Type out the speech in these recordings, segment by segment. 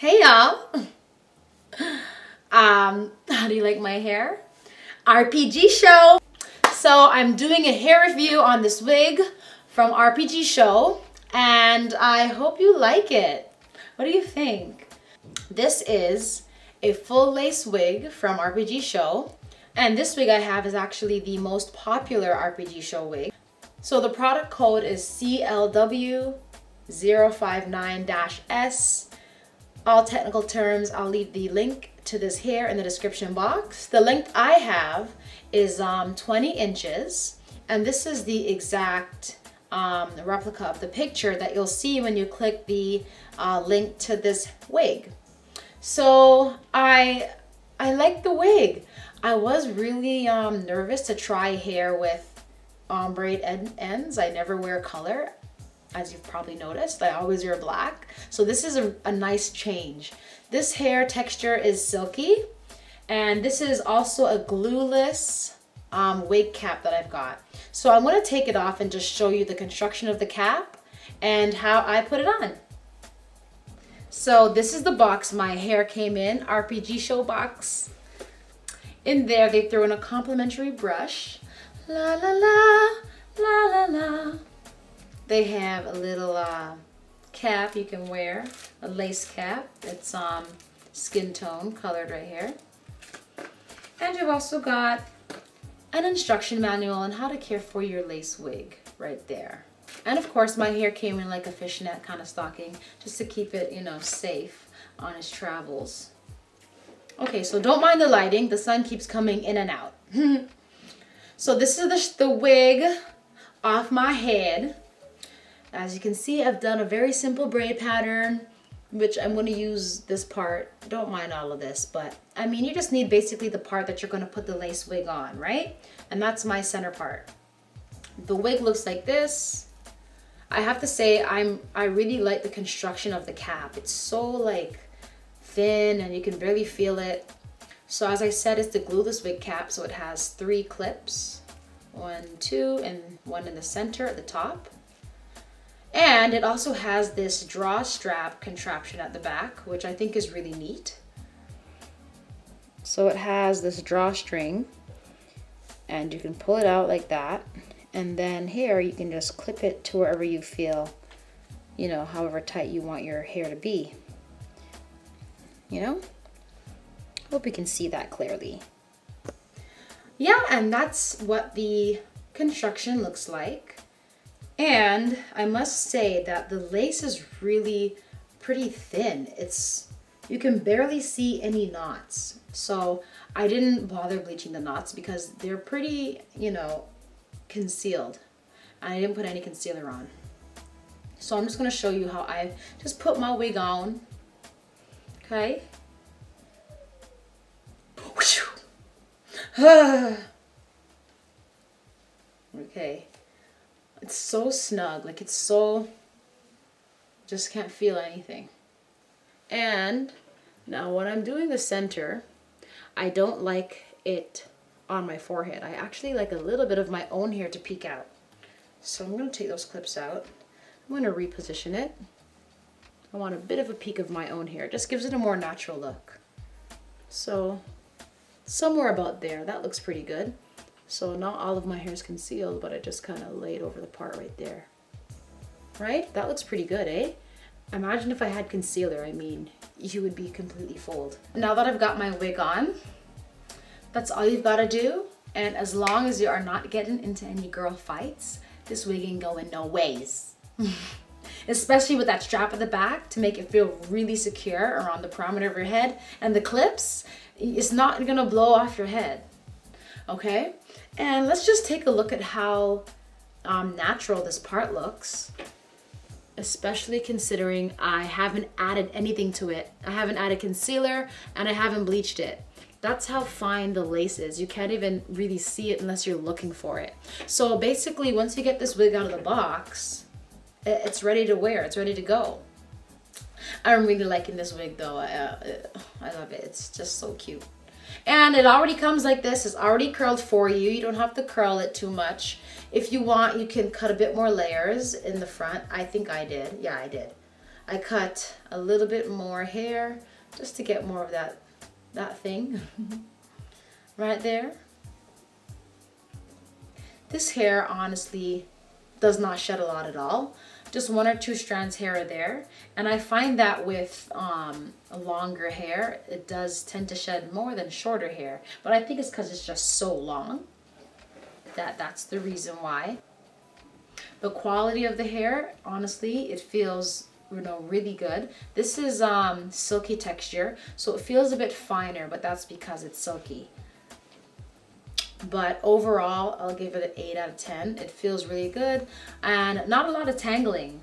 Hey y'all. Um, how do you like my hair? RPG show. So I'm doing a hair review on this wig from RPG show and I hope you like it. What do you think? This is a full lace wig from RPG show and this wig I have is actually the most popular RPG show wig. So the product code is CLW059-S all technical terms, I'll leave the link to this hair in the description box. The length I have is um, 20 inches, and this is the exact um, replica of the picture that you'll see when you click the uh, link to this wig. So I, I like the wig. I was really um, nervous to try hair with ombre ends. I never wear color as you've probably noticed. I always wear black. So this is a, a nice change. This hair texture is silky. And this is also a glueless um, wig cap that I've got. So I'm gonna take it off and just show you the construction of the cap and how I put it on. So this is the box my hair came in, RPG show box. In there, they threw in a complimentary brush. La la la, la la la. They have a little uh, cap you can wear, a lace cap. It's um, skin tone colored right here. And you've also got an instruction manual on how to care for your lace wig right there. And of course my hair came in like a fishnet kind of stocking just to keep it, you know, safe on its travels. Okay, so don't mind the lighting. The sun keeps coming in and out. so this is the, the wig off my head. As you can see, I've done a very simple braid pattern, which I'm gonna use this part. Don't mind all of this, but I mean, you just need basically the part that you're gonna put the lace wig on, right? And that's my center part. The wig looks like this. I have to say, I'm I really like the construction of the cap. It's so like thin and you can barely feel it. So as I said, it's the glueless wig cap, so it has three clips. One, two, and one in the center at the top. And it also has this draw strap contraption at the back, which I think is really neat. So it has this drawstring and you can pull it out like that. And then here you can just clip it to wherever you feel, you know, however tight you want your hair to be. You know? Hope you can see that clearly. Yeah, and that's what the construction looks like. And I must say that the lace is really pretty thin. It's You can barely see any knots. So I didn't bother bleaching the knots because they're pretty, you know, concealed. And I didn't put any concealer on. So I'm just gonna show you how I just put my wig on. Okay. okay. It's so snug, like it's so, just can't feel anything. And now when I'm doing the center, I don't like it on my forehead. I actually like a little bit of my own hair to peek out. So I'm going to take those clips out. I'm going to reposition it. I want a bit of a peek of my own hair. It just gives it a more natural look. So somewhere about there, that looks pretty good. So not all of my hair is concealed, but I just kind of laid over the part right there. Right? That looks pretty good, eh? Imagine if I had concealer, I mean, you would be completely fooled. Now that I've got my wig on, that's all you've got to do. And as long as you are not getting into any girl fights, this wig ain't going no ways. Especially with that strap at the back to make it feel really secure around the perimeter of your head. And the clips, it's not gonna blow off your head, okay? And let's just take a look at how um, natural this part looks, especially considering I haven't added anything to it. I haven't added concealer and I haven't bleached it. That's how fine the lace is. You can't even really see it unless you're looking for it. So basically, once you get this wig out of the box, it's ready to wear, it's ready to go. I'm really liking this wig though. I, uh, I love it. It's just so cute. And it already comes like this. It's already curled for you. You don't have to curl it too much. If you want, you can cut a bit more layers in the front. I think I did. Yeah, I did. I cut a little bit more hair just to get more of that, that thing right there. This hair honestly does not shed a lot at all. Just one or two strands hair or there. And I find that with um, longer hair, it does tend to shed more than shorter hair. But I think it's because it's just so long that that's the reason why. The quality of the hair, honestly, it feels you know really good this is um silky texture so it feels a bit finer but that's because it's silky but overall I'll give it an 8 out of 10 it feels really good and not a lot of tangling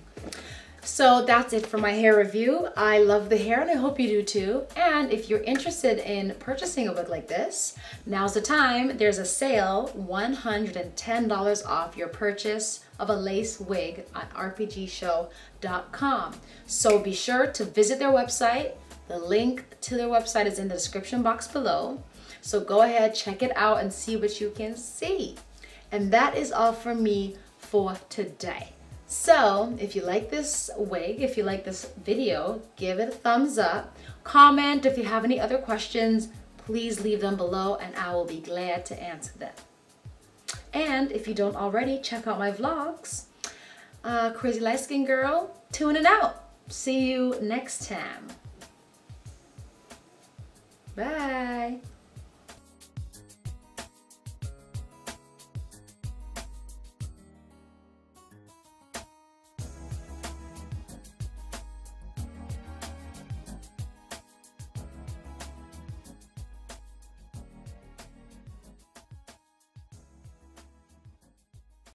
so that's it for my hair review. I love the hair and I hope you do too. And if you're interested in purchasing a wig like this, now's the time. There's a sale, $110 off your purchase of a lace wig on rpgshow.com. So be sure to visit their website. The link to their website is in the description box below. So go ahead, check it out and see what you can see. And that is all from me for today. So if you like this wig, if you like this video, give it a thumbs up. Comment if you have any other questions, please leave them below and I will be glad to answer them. And if you don't already, check out my vlogs. Uh, Crazy Light Skin Girl, tuning out. See you next time. Bye.